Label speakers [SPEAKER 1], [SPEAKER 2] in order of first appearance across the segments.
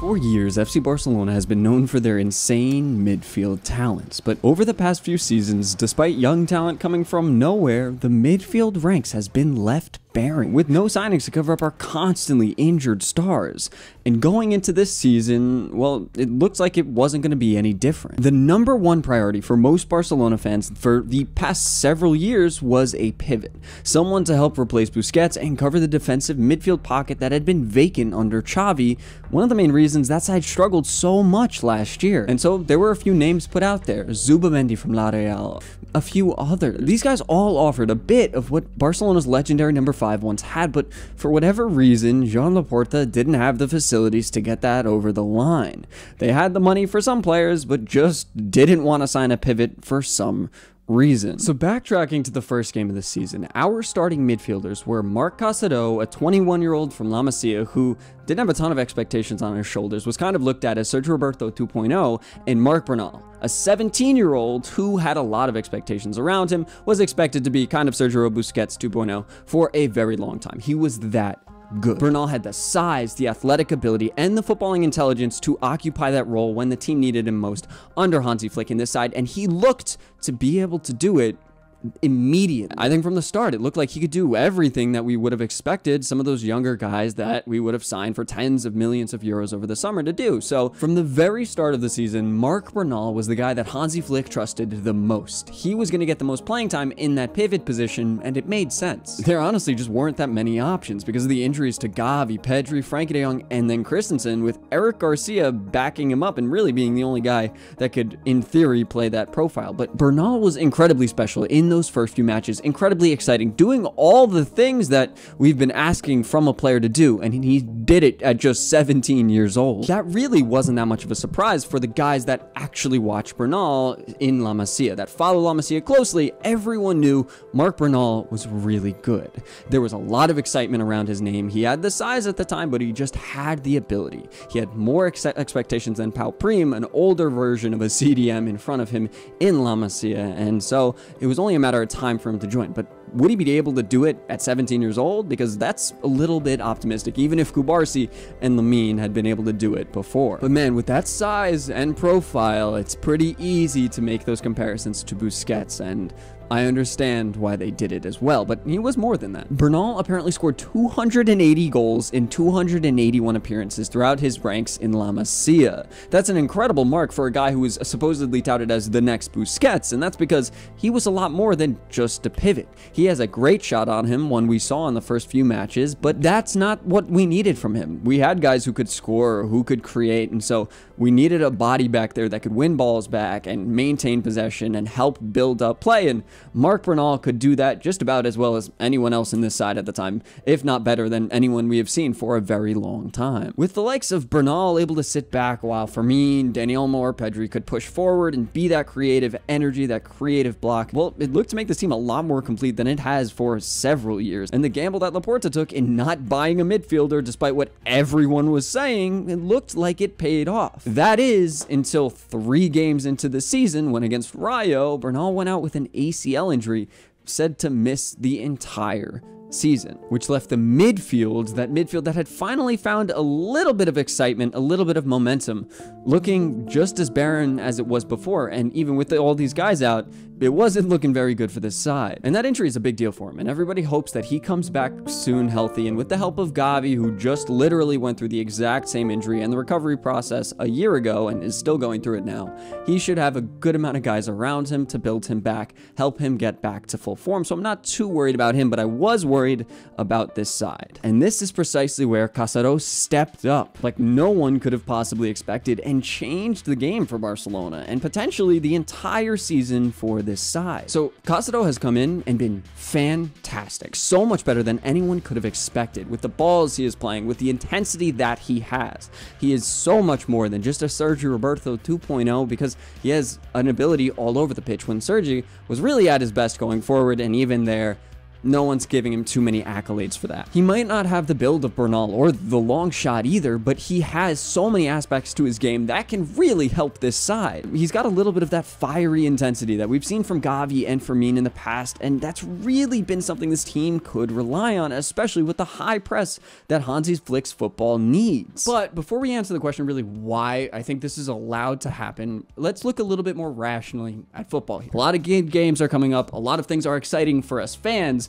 [SPEAKER 1] For years, FC Barcelona has been known for their insane midfield talents, but over the past few seasons, despite young talent coming from nowhere, the midfield ranks has been left bearing, with no signings to cover up our constantly injured stars. And going into this season, well, it looks like it wasn't going to be any different. The number one priority for most Barcelona fans for the past several years was a pivot, someone to help replace Busquets and cover the defensive midfield pocket that had been vacant under Xavi, one of the main reasons that side struggled so much last year. And so there were a few names put out there, Zubimendi from La Real, a few others. These guys all offered a bit of what Barcelona's legendary number 5 once had, but for whatever reason, Joan Laporta didn't have the facilities to get that over the line. They had the money for some players, but just didn't want to sign a pivot for some reason. So backtracking to the first game of the season, our starting midfielders were Marc Casado, a 21-year-old from La Masia who didn't have a ton of expectations on his shoulders, was kind of looked at as Sergio Roberto 2.0, and Marc Bernal, a 17-year-old who had a lot of expectations around him, was expected to be kind of Sergio Busquets 2.0 for a very long time. He was that good. Bernal had the size, the athletic ability, and the footballing intelligence to occupy that role when the team needed him most under Hansi Flick in this side, and he looked to be able to do it immediate. I think from the start, it looked like he could do everything that we would have expected some of those younger guys that we would have signed for tens of millions of euros over the summer to do. So from the very start of the season, Marc Bernal was the guy that Hansi Flick trusted the most. He was going to get the most playing time in that pivot position, and it made sense. There honestly just weren't that many options because of the injuries to Gavi, Pedri, Frenkie de Jong, and then Christensen, with Eric Garcia backing him up and really being the only guy that could, in theory, play that profile. But Bernal was incredibly special in those those first few matches. Incredibly exciting, doing all the things that we've been asking from a player to do, and he did it at just 17 years old. That really wasn't that much of a surprise for the guys that actually watch Bernal in La Masia, that follow La Masia closely. Everyone knew Marc Bernal was really good. There was a lot of excitement around his name. He had the size at the time, but he just had the ability. He had more ex expectations than Pau Prim, an older version of a CDM in front of him in La Masia, and so it was only a matter of time for him to join. But would he be able to do it at 17 years old? Because that's a little bit optimistic, even if Cubarsí and Lamine had been able to do it before. But man, with that size and profile, it's pretty easy to make those comparisons to Busquets, and I understand why they did it as well, but he was more than that. Bernal apparently scored 280 goals in 281 appearances throughout his ranks in La Masia. That's an incredible mark for a guy who was supposedly touted as the next Busquets, and that's because he was a lot more than just a pivot. He has a great shot on him, one we saw in the first few matches, but that's not what we needed from him. We had guys who could score, who could create, and so we needed a body back there that could win balls back and maintain possession and help build up play, and Marc Bernal could do that just about as well as anyone else in this side at the time, if not better than anyone we have seen for a very long time. With the likes of Bernal able to sit back while Fermin, Dani Olmo, or Pedri could push forward and be that creative energy, that creative block, well, it looked to make this team a lot more complete than it has for several years. And the gamble that Laporta took in not buying a midfielder, despite what everyone was saying, it looked like it paid off. That is, until three games into the season, when against Rayo, Bernal went out with an ACL injury, said to miss the entire season, which left the midfield, that midfield that had finally found a little bit of excitement, a little bit of momentum, looking just as barren as it was before. And even with the, all these guys out, it wasn't looking very good for this side. And that injury is a big deal for him, and everybody hopes that he comes back soon healthy, and with the help of Gavi, who just literally went through the exact same injury and the recovery process a year ago and is still going through it now, he should have a good amount of guys around him to build him back, help him get back to full form. So I'm not too worried about him, but I was worried about this side. And this is precisely where Casado stepped up, like no one could have possibly expected, and changed the game for Barcelona, and potentially the entire season for this side. So Casado has come in and been fantastic. So much better than anyone could have expected with the balls he is playing, with the intensity that he has. He is so much more than just a Sergio Roberto 2.0 because he has an ability all over the pitch when Sergi was really at his best going forward and even there no one's giving him too many accolades for that. He might not have the build of Bernal or the long shot either, but he has so many aspects to his game that can really help this side. He's got a little bit of that fiery intensity that we've seen from Gavi and Fermin in the past, and that's really been something this team could rely on, especially with the high press that Hansi Flick's football needs. But before we answer the question really why I think this is allowed to happen, let's look a little bit more rationally at football here. A lot of games are coming up, a lot of things are exciting for us fans,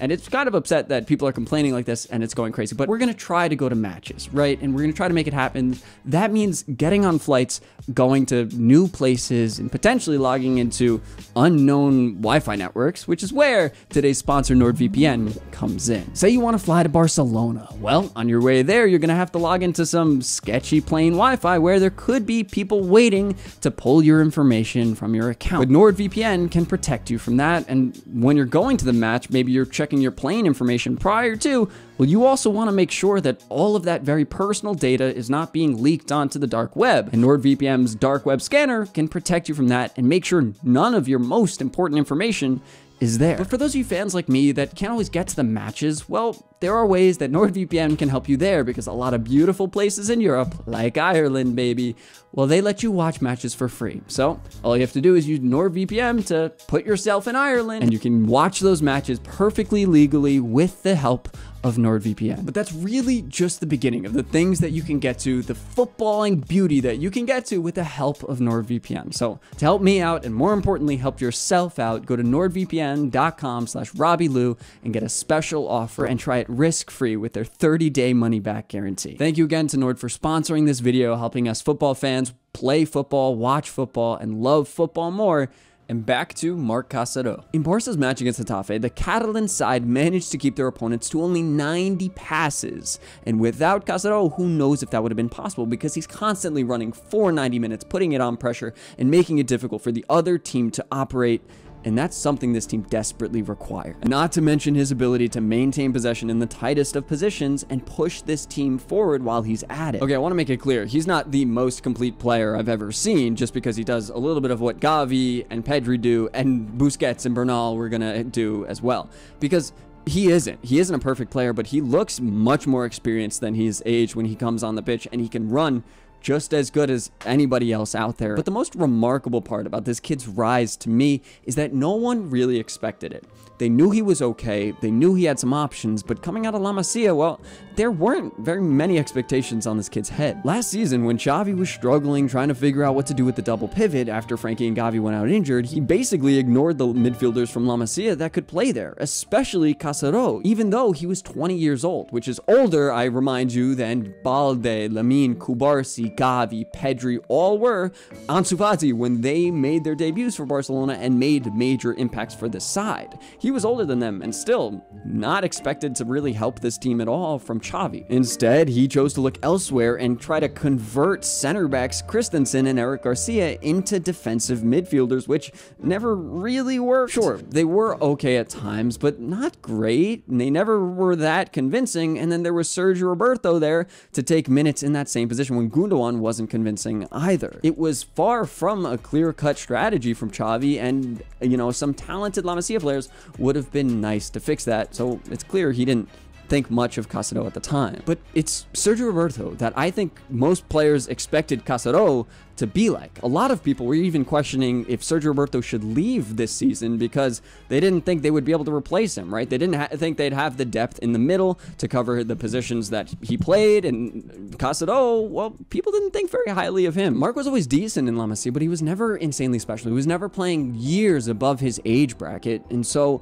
[SPEAKER 1] and it's kind of upset that people are complaining like this and it's going crazy. But we're going to try to go to matches, right? And we're going to try to make it happen. That means getting on flights, going to new places, and potentially logging into unknown Wi Fi networks, which is where today's sponsor, NordVPN, comes in. Say you want to fly to Barcelona. Well, on your way there, you're going to have to log into some sketchy plane Wi Fi where there could be people waiting to pull your information from your account. But NordVPN can protect you from that. And when you're going to the match, maybe you're checking checking your plane information prior to, well, you also want to make sure that all of that very personal data is not being leaked onto the dark web. And NordVPN's dark web scanner can protect you from that and make sure none of your most important information is there. But for those of you fans like me that can't always get to the matches, well, there are ways that NordVPN can help you there because a lot of beautiful places in Europe, like Ireland, baby, well, they let you watch matches for free. So all you have to do is use NordVPN to put yourself in Ireland and you can watch those matches perfectly legally with the help of NordVPN. But that's really just the beginning of the things that you can get to, the footballing beauty that you can get to with the help of NordVPN. So to help me out and more importantly, help yourself out, go to nordvpn.com slash RobbyLou and get a special offer and try it risk-free with their 30-day money-back guarantee. Thank you again to Nord for sponsoring this video, helping us football fans play football, watch football, and love football more. And back to Marc Casado. In Barca's match against Getafe, the Catalan side managed to keep their opponents to only 90 passes. And without Casado, who knows if that would have been possible because he's constantly running for 90 minutes, putting it on pressure and making it difficult for the other team to operate and that's something this team desperately requires. Not to mention his ability to maintain possession in the tightest of positions and push this team forward while he's at it. Okay, I want to make it clear, he's not the most complete player I've ever seen just because he does a little bit of what Gavi and Pedri do and Busquets and Bernal were going to do as well. Because he isn't. He isn't a perfect player, but he looks much more experienced than his age when he comes on the pitch and he can run just as good as anybody else out there. But the most remarkable part about this kid's rise to me is that no one really expected it. They knew he was okay, they knew he had some options, but coming out of La Masia, well, there weren't very many expectations on this kid's head. Last season, when Xavi was struggling trying to figure out what to do with the double pivot after Frenkie and Gavi went out injured, he basically ignored the midfielders from La Masia that could play there, especially Casado, even though he was 20 years old, which is older, I remind you, than Balde, Lamine, Cubarsí, Gavi, Pedri, all were Ansu Fati when they made their debuts for Barcelona and made major impacts for the side. He was older than them and still not expected to really help this team at all from Xavi. Instead, he chose to look elsewhere and try to convert center backs Christensen and Eric Garcia into defensive midfielders, which never really worked. Sure, they were okay at times, but not great, and they never were that convincing. And then there was Sergio Roberto there to take minutes in that same position when Gundogan wasn't convincing either. It was far from a clear-cut strategy from Xavi, and you know some talented La Masia players would have been nice to fix that. So it's clear he didn't think much of Casado at the time. But it's Sergio Roberto that I think most players expected Casado to be like. A lot of people were even questioning if Sergio Roberto should leave this season because they didn't think they would be able to replace him, right? They didn't think they'd have the depth in the middle to cover the positions that he played. And Casado, well, people didn't think very highly of him. Marc was always decent in La Masia, but he was never insanely special. He was never playing years above his age bracket. And so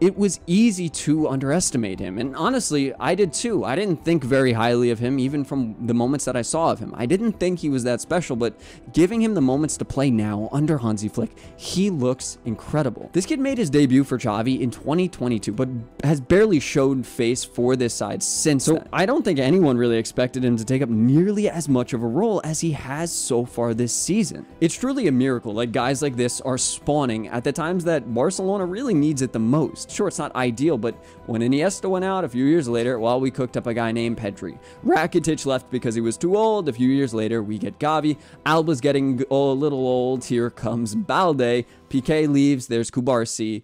[SPEAKER 1] it was easy to underestimate him. And honestly, I did too. I didn't think very highly of him, even from the moments that I saw of him. I didn't think he was that special, but giving him the moments to play now under Hansi Flick, he looks incredible. This kid made his debut for Xavi in 2022, but has barely showed face for this side since So then. I don't think anyone really expected him to take up nearly as much of a role as he has so far this season. It's truly a miracle that guys like this are spawning at the times that Barcelona really needs it the most. Sure, it's not ideal, but when Iniesta went out a few years later, well, we cooked up a guy named Pedri. Rakitic left because he was too old. A few years later, we get Gavi. Alba's getting a little old. Here comes Balde. Piqué leaves. There's Cubarsí.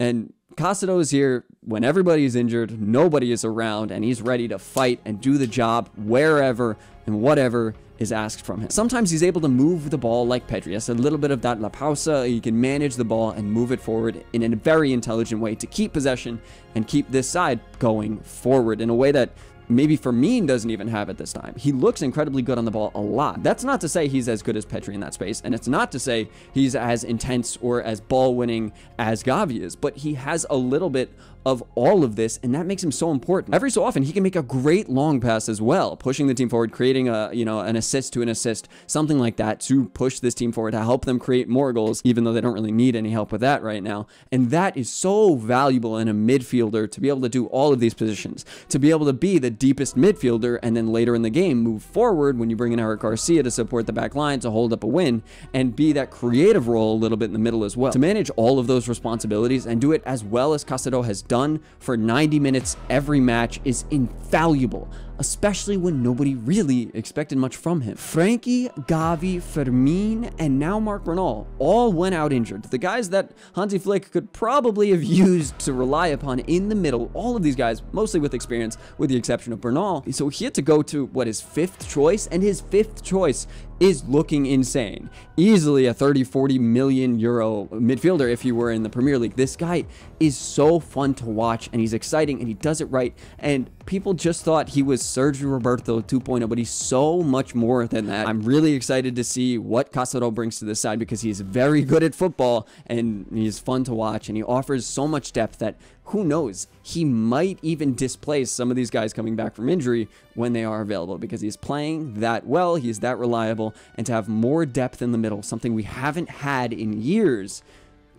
[SPEAKER 1] And Casado is here when everybody is injured, nobody is around, and he's ready to fight and do the job wherever and whatever is asked from him. Sometimes he's able to move the ball like Pedri. Has a little bit of that La Pausa. He can manage the ball and move it forward in a very intelligent way to keep possession and keep this side going forward in a way that maybe Fermin doesn't even have at this time. He looks incredibly good on the ball a lot. That's not to say he's as good as Pedri in that space, and it's not to say he's as intense or as ball winning as Gavi is, but he has a little bit of all of this, and that makes him so important. Every so often, he can make a great long pass as well, pushing the team forward, creating a, you know, an assist to an assist, something like that to push this team forward, to help them create more goals, even though they don't really need any help with that right now. And that is so valuable in a midfielder to be able to do all of these positions, to be able to be the deepest midfielder, and then later in the game, move forward when you bring in Eric Garcia to support the back line, to hold up a win, and be that creative role a little bit in the middle as well. To manage all of those responsibilities and do it as well as Casado has done done for 90 minutes every match is invaluable, especially when nobody really expected much from him. Frenkie, Gavi, Fermin, and now Marc Bernal all went out injured. The guys that Hansi Flick could probably have used to rely upon in the middle, all of these guys, mostly with experience, with the exception of Bernal. So he had to go to, what, his fifth choice? And his fifth choice is looking insane. Easily a 30, 40 million euro midfielder if he were in the Premier League. This guy is so fun to watch and he's exciting and he does it right. And people just thought he was Sergio Roberto 2.0, but he's so much more than that. I'm really excited to see what Casado brings to this side because he's very good at football and he's fun to watch and he offers so much depth that who knows, he might even displace some of these guys coming back from injury when they are available because he's playing that well, he's that reliable, and to have more depth in the middle, something we haven't had in years,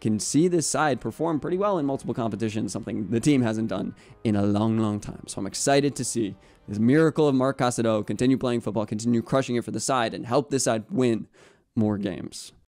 [SPEAKER 1] can see this side perform pretty well in multiple competitions, something the team hasn't done in a long, long time. So I'm excited to see this miracle of Marc Casado continue playing football, continue crushing it for the side, and help this side win more games.